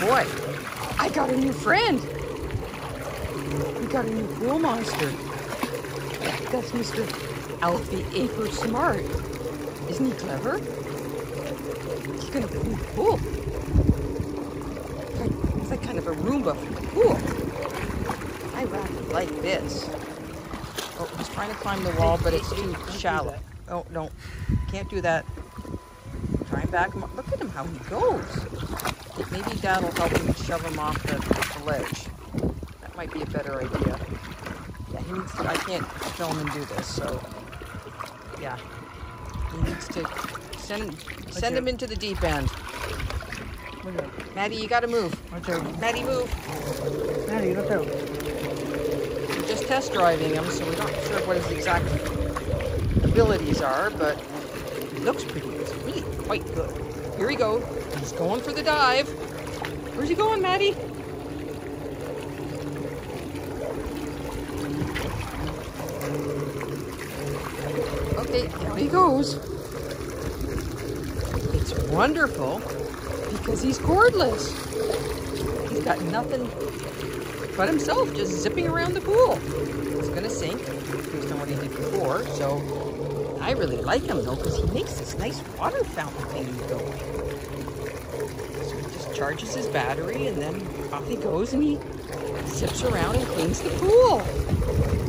boy, I got a new friend. We got a new pool monster. That's Mr. Alfie Aiper Smart. Isn't he clever? He's gonna clean the pool. It's like kind of a Roomba for the pool. I rather like this. Oh, he's trying to climb the wall, but it's too shallow. Oh, no. Can't do that. Try and back him up. Look at him, how he goes. That'll help him shove him off the, the ledge. That might be a better idea. Yeah, he needs to, I can't film and do this, so yeah. He needs to send send him into the deep end. Maddie, you gotta move. Maddie, move. Maddie, look out. We're just test driving him, so we're not sure what his exact abilities are, but he looks pretty. It's really quite good. Here he goes. He's going for the dive. Where's he going, Maddie? Okay, there he goes. It's wonderful because he's cordless. He's got nothing but himself just zipping around the pool. He's gonna sink based on what he did before, so I really like him though because he makes this nice water fountain thing going. Charges his battery and then off he goes and he zips around and cleans the pool.